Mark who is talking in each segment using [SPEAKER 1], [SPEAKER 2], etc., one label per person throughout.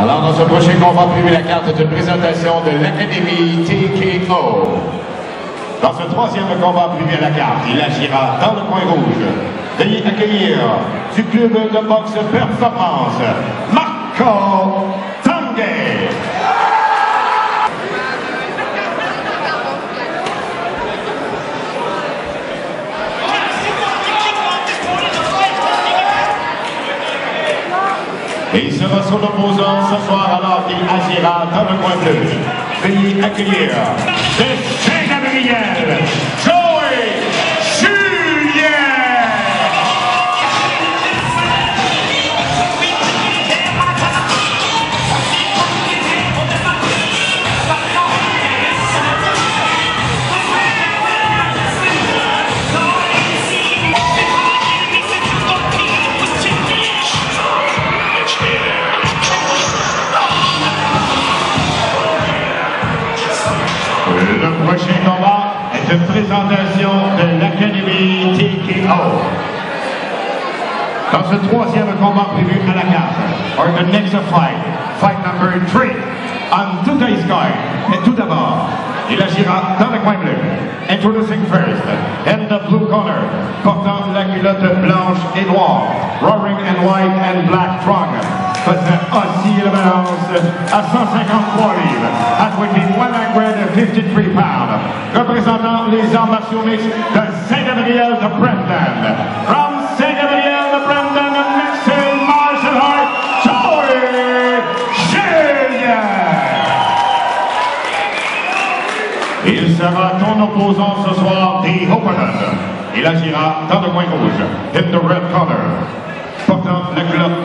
[SPEAKER 1] Alors, dans ce prochain combat privé, la carte est une présentation de l'Académie TKO. Dans ce troisième combat privé à la carte, il agira dans le coin rouge. Veuillez accueillir du club de boxe Performance, Marco Tanguay. Et il sera son opposant ce soir alors qu'il agira coin bleu. Veuillez accueillir de Saint-Gabriel, prochain combat est une présentation de l'Académie TKO. Dans ce troisième combat prévu à la carte, or the next fight, fight number three, on today's card. Et tout d'abord, il agira dans le coin bleu. Introducing first, in the blue corner, portant la culotte blanche et noire, roaring and white and black strong, faisant aussi la balance à 153 livres, at weighing 153 pounds, représentant les arts martiaux mixtes de Saint-Gabriel de Brendan. From Saint-Gabriel de Brendan, mixed martial art, Joey Julien. Il sera ton opposant ce soir, The Opponent. Il agira dans le coin rouge, in the red corner. Portant la culotte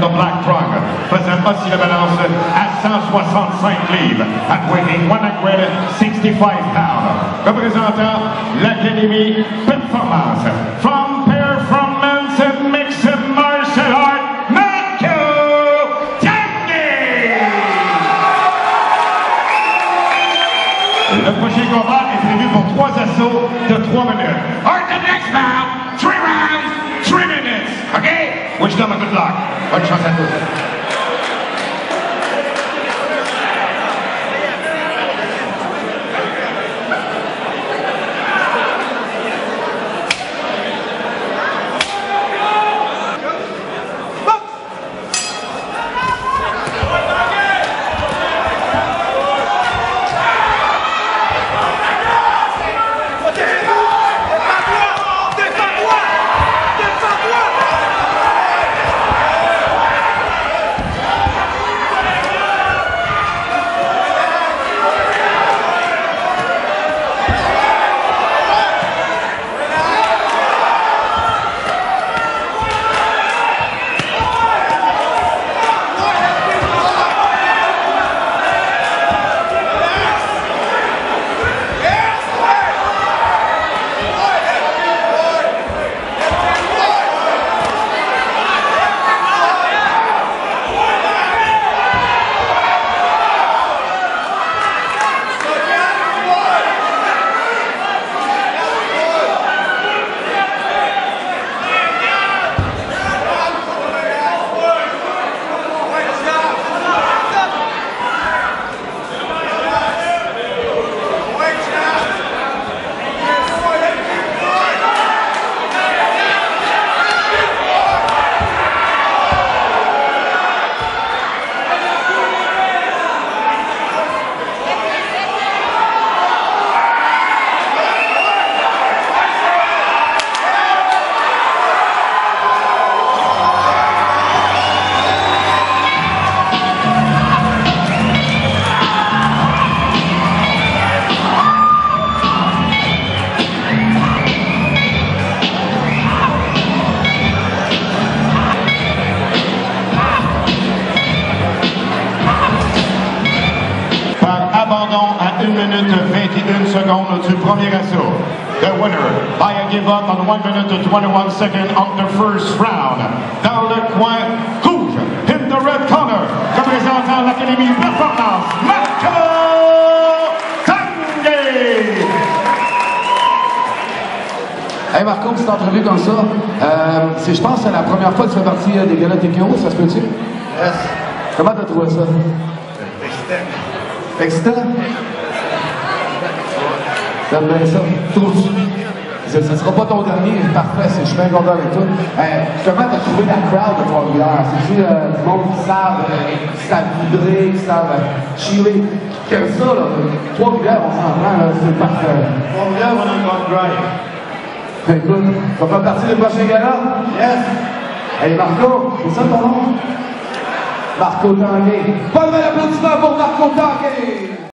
[SPEAKER 1] the black trunk, faisant aussi la balance à 165 livres, at weighing 165 pounds. Représentant l'Académie Performance. From Performance and Mixed Martial Art, Marco Tanguay! Le prochain combat est prévu pour trois assauts de trois minutes. Bonne chance à tous. Abandon à 1 minute 21 secondes du premier assaut. The winner by a give up on 1 minute 21 seconds on the first round. Dans le coin rouge, in the red corner, représentant l'Académie Performance, Marco Tanguay.
[SPEAKER 2] Hey Marco, petite entrevue comme ça. Euh, c'est, je pense que c'est la première fois que tu fais partie euh, des galas TKO, ça se peut-tu?
[SPEAKER 3] Yes.
[SPEAKER 2] Comment t'as trouvé ça? Excitant? T'aimes bien ça? Trouves-tu? Ce ne sera pas ton dernier, parfait, je suis bien content avec toi. Euh, comment t'as trouvé la crowd de Trois-Rivières? C'est-tu euh, du monde qui savent, euh, qui savent vibrer, qui savent euh, chiller? Qui aime ça, là? Trois-Rivières, on s'entend, là, c'est parfait.
[SPEAKER 1] Trois-Rivières, on a encore drive.
[SPEAKER 2] Écoute, ça fait partie des prochains galas?
[SPEAKER 1] Yes.
[SPEAKER 2] Hey Marco, c'est ça ton nom? Marco Tanguay. Pas bel applaudissement pour Marco Tanguay!